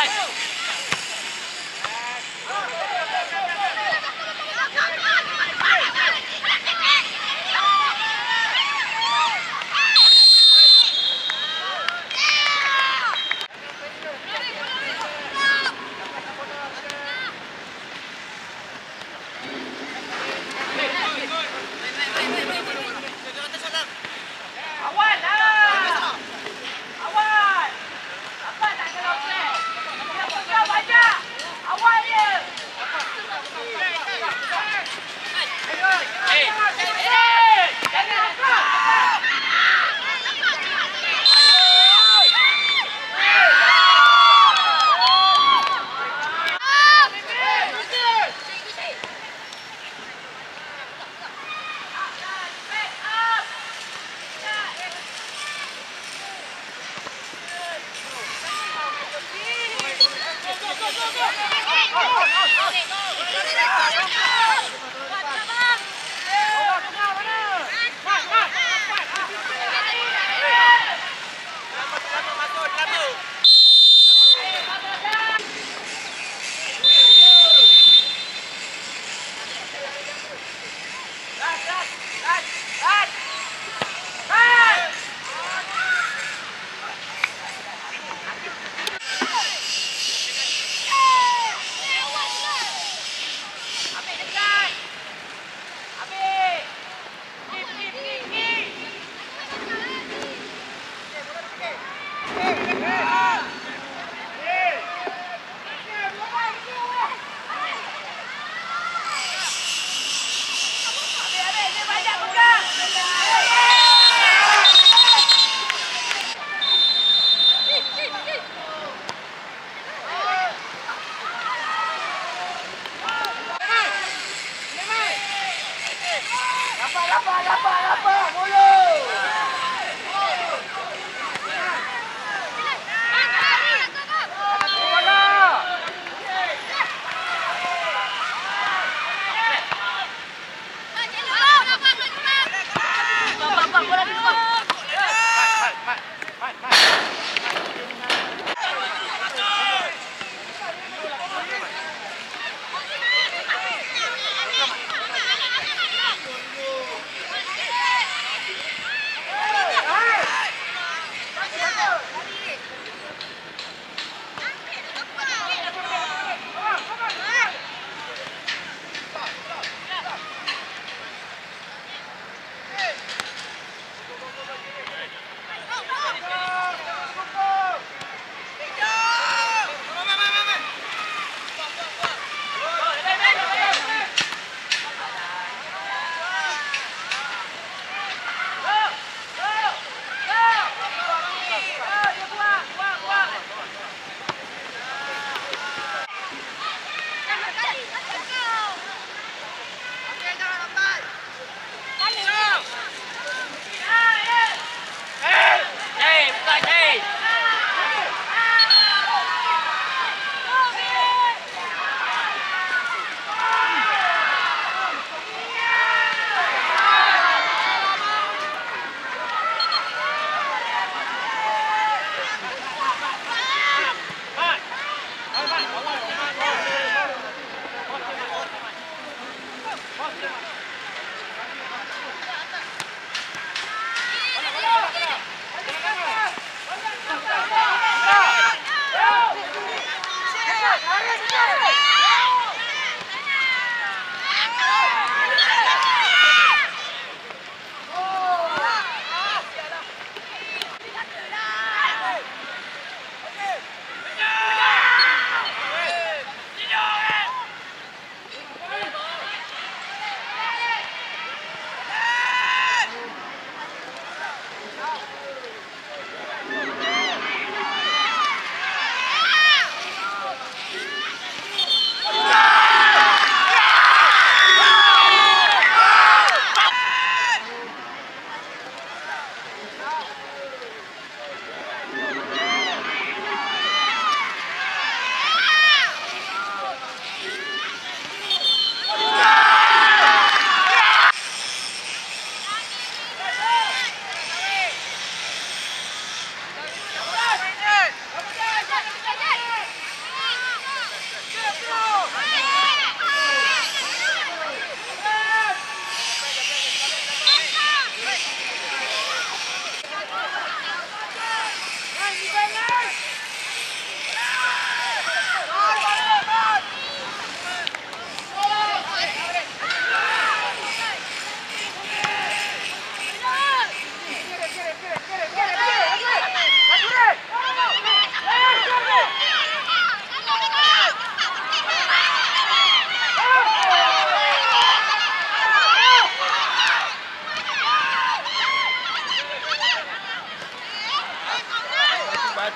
that.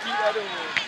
Da mu